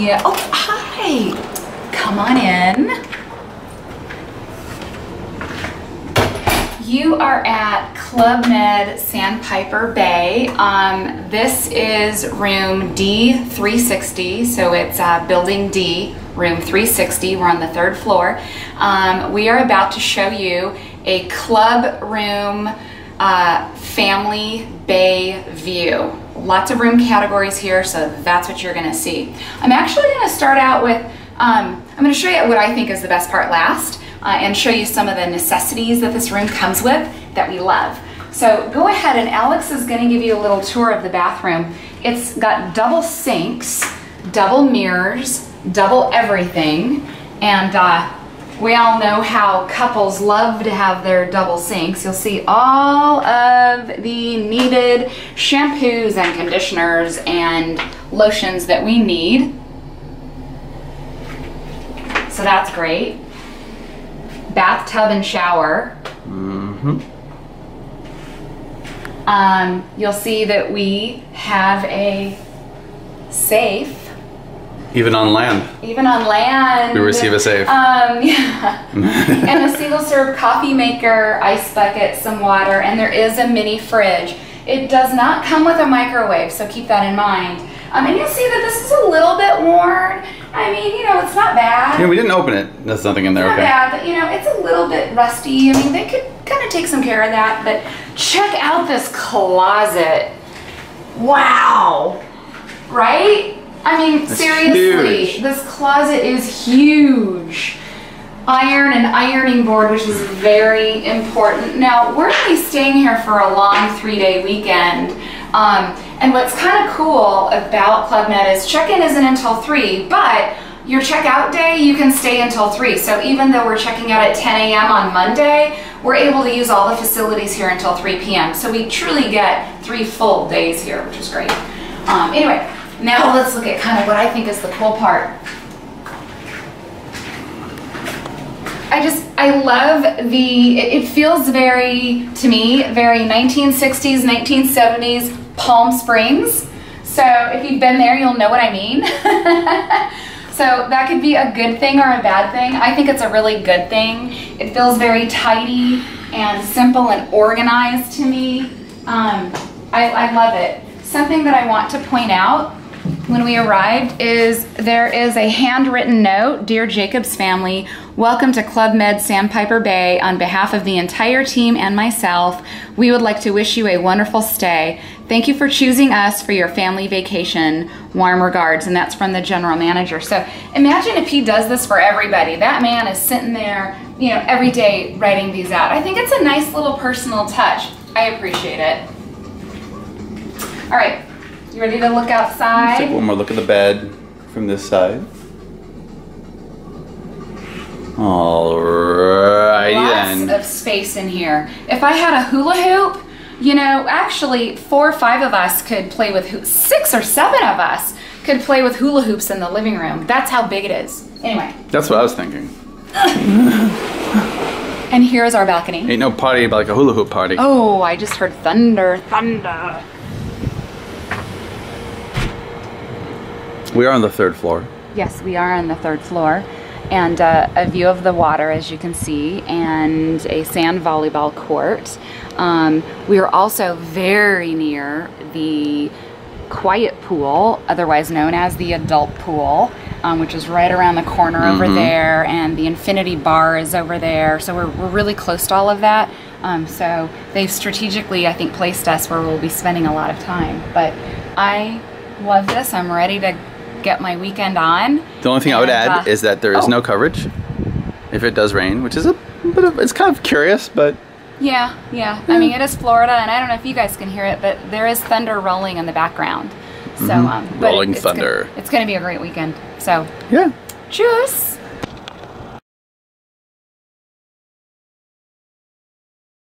Yeah. Oh, hi. Come on in. You are at Club Med Sandpiper Bay. Um, this is room D360, so it's uh, building D, room 360. We're on the third floor. Um, we are about to show you a club room uh, family bay view. Lots of room categories here, so that's what you're gonna see. I'm actually gonna start out with, um, I'm gonna show you what I think is the best part last uh, and show you some of the necessities that this room comes with that we love. So go ahead and Alex is gonna give you a little tour of the bathroom. It's got double sinks, double mirrors, double everything, and uh, we all know how couples love to have their double sinks. You'll see all of the needed shampoos and conditioners and lotions that we need. So that's great. Bathtub and shower. Mm-hmm. Um, you'll see that we have a safe Even on land, even on land. we receive a safe. Um, yeah. and a single serve coffee maker, ice bucket, some water, and there is a mini fridge. It does not come with a microwave, so keep that in mind. Um, and you'll see that this is a little bit worn. I mean, you know, it's not bad. yeah, we didn't open it. There's nothing in there. Not Okay. bad, but you know, it's a little bit rusty. I mean, they could kind of take some care of that, but check out this closet. Wow. Right? I mean, It's seriously, huge. this closet is huge. Iron and ironing board, which is very important. Now, we're gonna be staying here for a long three-day weekend. Um, and what's kind of cool about Club Med is check-in isn't until three, but your checkout day, you can stay until 3. So even though we're checking out at 10 a.m. on Monday, we're able to use all the facilities here until 3 p.m. So we truly get three full days here, which is great. Um, anyway, now let's look at kind of what I think is the cool part. I just, I love the, it, feels very, to me, very 1960s, 1970s Palm Springs. So if you've been there, you'll know what I mean. so that could be a good thing or a bad thing. I think it's a really good thing. It feels very tidy and simple and organized to me. Um, I, I love it. Something that I want to point out when we arrived is there is a handwritten note Dear Jacobs family, welcome to Club Med Sandpiper Bay. On behalf of the entire team and myself, we would like to wish you a wonderful stay. Thank you for choosing us for your family vacation. Warm regards. And that's from the general manager. So imagine if he does this for everybody. That man is sitting there, you know, every day writing these out. I think it's a nice little personal touch. I appreciate it. All right, you ready to look Let's outside? take one more look at the bed from this side. Alrighty Lots then. of space in here. If I had a hula hoop, you know, actually four or five of us could play with hoo- six or seven of us could play with hula hoops in the living room. That's how big it is. Anyway, That's what I was thinking. and here's our balcony. Ain't no party like a hula hoop party. Oh, I just heard thunder, thunder. We are on the third floor. Yes, we are on the third floor. And uh, a view of the water, as you can see, and a sand volleyball court. Um, we are also very near the quiet pool, otherwise known as the adult pool, um, which is right around the corner over there, and the infinity bar is over there. So we're, we're really close to all of that. Um, so they've strategically, I think, placed us where we'll be spending a lot of time. But I love this. I'm ready to get my weekend on. The only thing I would add uh, is that there is oh. no coverage if it does rain, which is a bit of, it's kind of curious, but Yeah, yeah. I mean, it is Florida, and I don't know if you guys can hear it, but there is thunder rolling in the background. So, um, but Rolling it's gonna- thunder. it's going to be a great weekend. So, yeah. cheers.